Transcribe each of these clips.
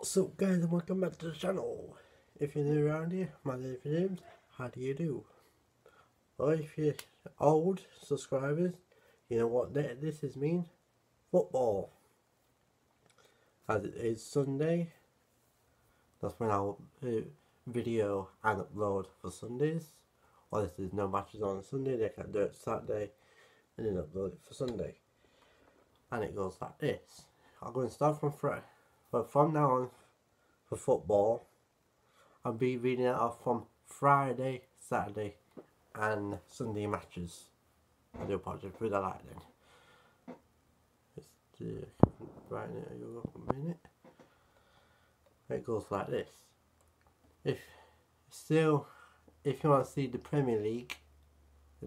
What's up guys and welcome back to the channel. If you're new around here, my name is James. How do you do? Well if you're old subscribers, you know what this is mean? Football. As it is Sunday. That's when I'll uh, video and upload for Sundays. Or this is no matches on Sunday, they can do it Saturday and then upload it for Sunday. And it goes like this. I'm going to start from Friday but from now on, for football, I'll be reading it off from Friday, Saturday, and Sunday matches. I do apologize for that lightning. It's the it a minute. It goes like this. If still, if you want to see the Premier League,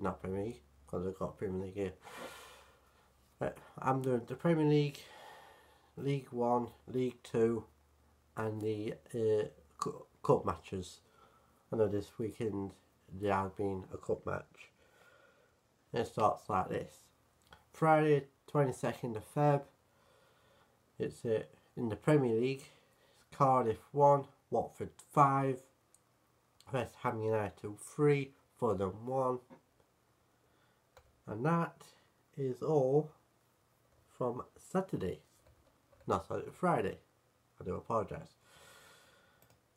not Premier League, because I've got Premier League here. I'm doing the Premier League League One, League Two, and the uh, cup matches. I know this weekend there has been a cup match. It starts like this. Friday, 22nd of Feb. It's uh, in the Premier League. Cardiff 1, Watford 5, West Ham United 3, Fulham 1. And that is all from Saturday. No, sorry, Friday. I do apologise.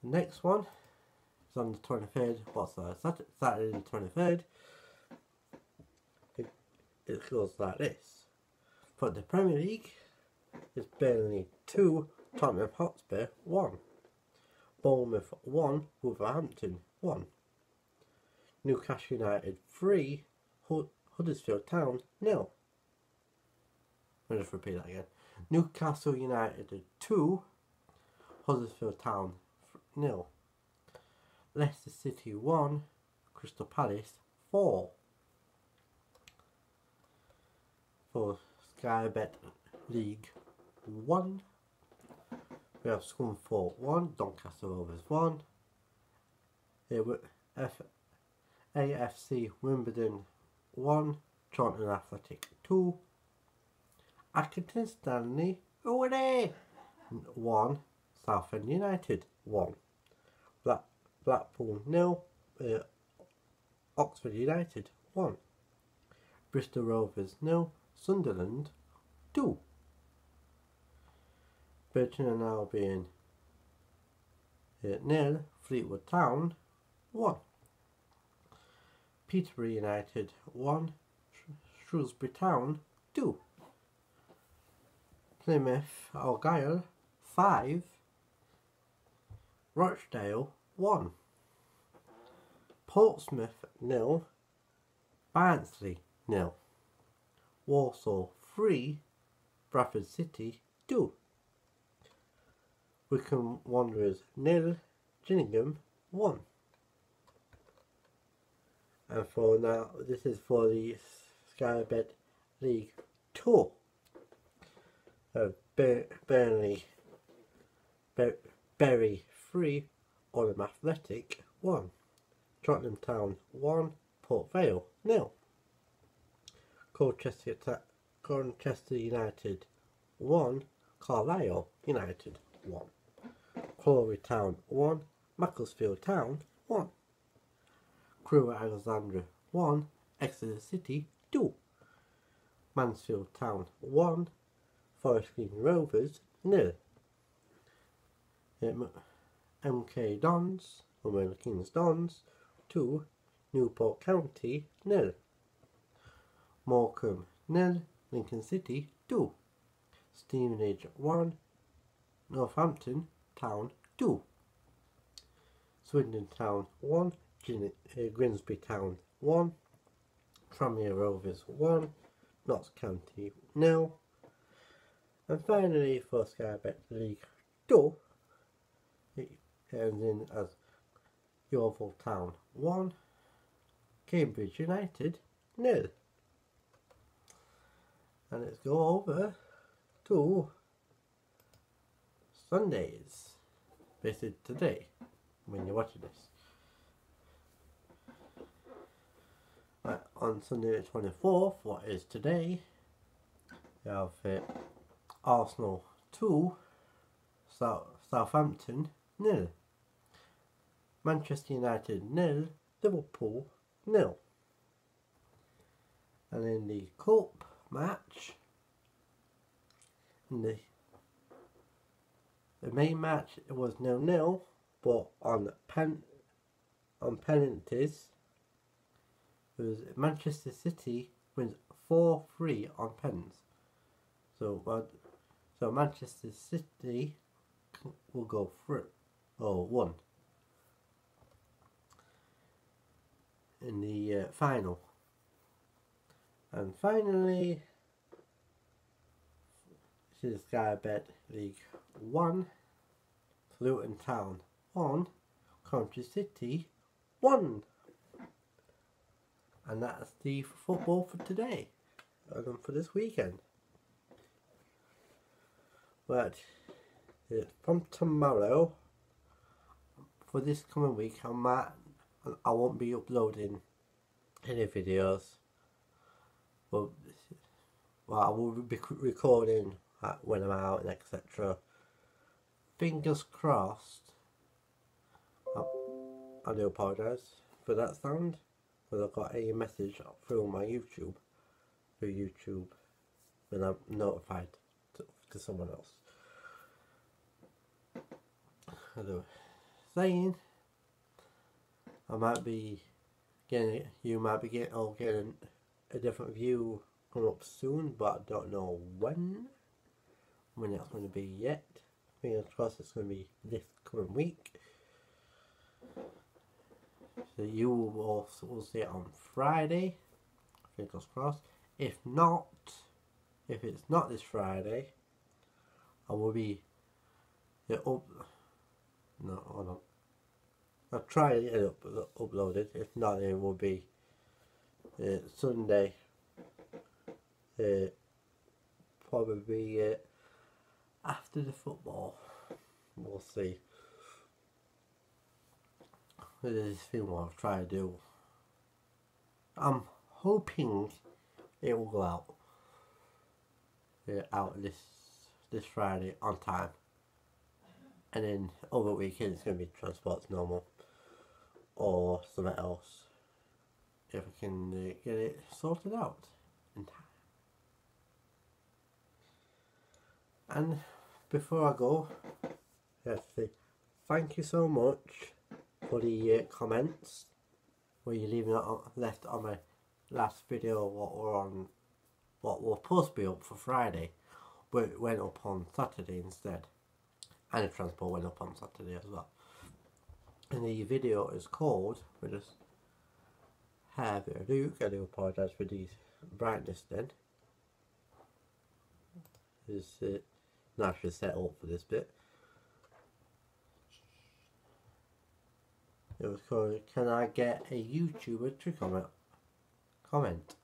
Next one is on the 23rd. What's that? Saturday the 23rd. It, goes like this. For the Premier League, it's Burnley 2, Tottenham Hotspur 1. Bournemouth 1, Wolverhampton 1. Newcastle United 3, Huddersfield Town nil. I'll just repeat that again. Newcastle United 2, Huddersfield Town nil. Leicester City 1, Crystal Palace 4. For Sky Bet League 1, we have Scunthorpe 1, Doncaster Rovers 1, F AFC Wimbledon 1, Charlton Athletic 2, Accrington Stanley away. 1. Southend United 1. Black, Blackpool nil. Uh, Oxford United 1. Bristol Rovers nil. Sunderland 2. Burton and Albion uh, nil. Fleetwood Town 1. Peterborough United 1. Shrewsbury Town 2. Plymouth Argyle 5, Rochdale 1, Portsmouth nil, Barnsley nil, Walsall 3, Bradford City 2, Wycombe Wanderers nil, Gillingham 1. And for now, this is for the Skybet League Two Burnley, Bury 3, Oldham Athletic 1, Tottenham Town 1, Port Vale nil, Colchester, Colchester United 1, Carlisle United 1, Crawley Town 1, Macclesfield Town 1, Crewe Alexandra 1, Exeter City 2, Mansfield Town 1, Forest Green Rovers nil. MK Dons, or Kings Dons, 2. Newport County nil. Morecambe nil. Lincoln City 2. Stevenage 1. Northampton Town 2. Swindon Town 1. Gin uh, Grimsby Town 1. Tranmere Rovers 1. Notts County nil. And finally for Sky Bet League. 2, it ends in as Yeovil Town. 1, Cambridge United nil. And let's go over to Sundays, basically today, when you're watching this. Right, on Sunday the 24th, what is today, we have uh, Arsenal 2, South, Southampton nil. Manchester United nil. Liverpool nil. And in the cup match, in the the main match it was nil nil, but on pen on penalties, it was Manchester City wins four three on pens. So uh, so Manchester City will go through or one in the uh, final. And finally, this is Sky Bet League 1, Luton Town 1, Coventry City 1. And that's the football for today, and for this weekend. But from tomorrow, for this coming week, I might, I won't be uploading any videos. Well, well I will be recording when I'm out and etc. Fingers crossed. I, I do apologise for that sound, but I've got a message through my YouTube, through YouTube, when I'm notified to, someone else. Hello. Saying I might be getting you might be getting getting a different view coming up soon, but I don't know when when it's going to be yet. Fingers crossed it's going to be this coming week. So you will also will see it on Friday. Fingers crossed. If not, if it's not this Friday, I will be yeah, up. No, hold on. I'll try to get it up, uploaded. If not, it will be uh, Sunday. Uh, probably uh, after the football. We'll see. A thing I'll try to do. I'm hoping it will go out. Uh, out this this Friday on time. And then over the weekend it's going to be transports normal. Or something else. If I can uh, get it sorted out in time. And before I go, thank you so much for the uh, comments where you leaving it on, left on my last video what were on what supposed to be up for Friday went up on Saturday instead and the transport went up on Saturday as well and the video is called we just have a look I do apologise for the brightness then is uh, naturally set up for this bit. It was called Can I Get a YouTuber to comment? Comment.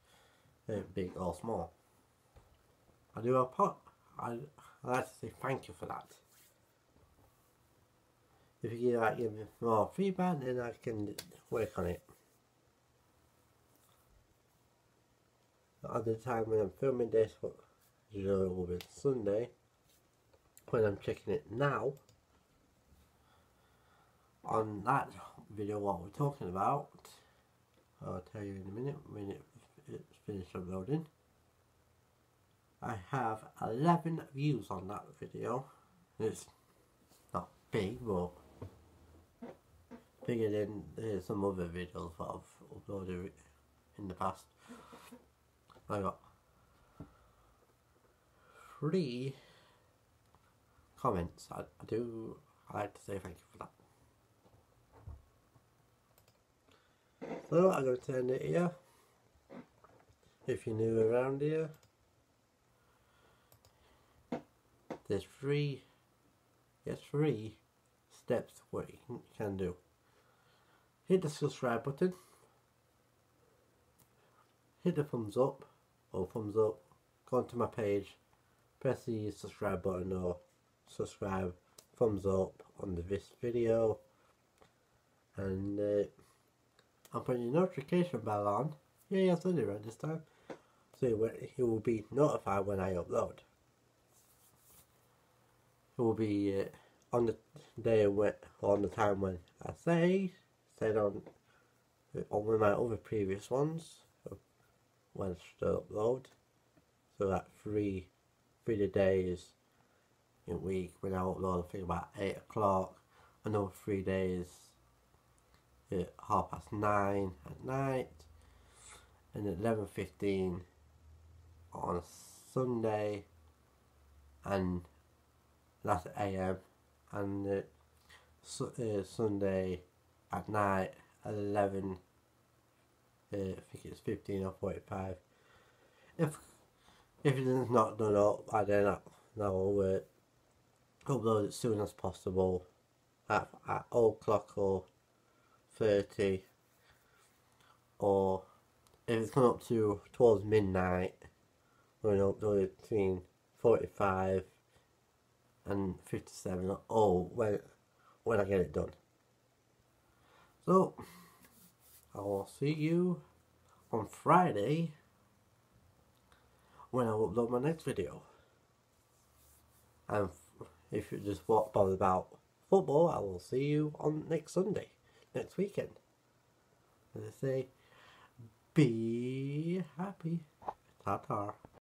Uh, big or small. I do a pot. I, I like to say thank you for that. If you like, give me more feedback, then I can work on it. At the time when I'm filming this, usually will be Sunday, when I'm checking it now on that video what we're talking about I'll tell you in a minute when it, it's finished uploading I have 11 views on that video it's not big but bigger than uh, some other videos that I've uploaded in the past I got three comments. I, I do I like to say thank you for that. So I'm going to end it here. If you're new around here, there's three, yes, three steps what you can do. Hit the subscribe button, hit the thumbs up or thumbs up, go onto my page, press the subscribe button or subscribe, thumbs up on this video, and uh, I'm putting your notification bell on. Yeah, yes, I did right this time. So you will be notified when I upload. Will be uh, on the day when on the time when I say said on uh, on one of my other previous ones uh, when I upload. So that three three days in a week when I upload I think about eight o'clock. Another three days at half past nine at night and at eleven fifteen on Sunday and that's AM and uh, su uh, Sunday at night at 11 uh, I think it's 15 or 45 if if it's not done up I then I, will upload it as soon as possible at, at all clock or 30 or if it's come up to towards midnight going up to between 45 and 57 oh when when I get it done. So I will see you on Friday when I upload my next video. And if you just want bother about football I will see you on next Sunday next weekend. As I say be happy. Ta-ta